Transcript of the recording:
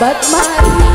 But my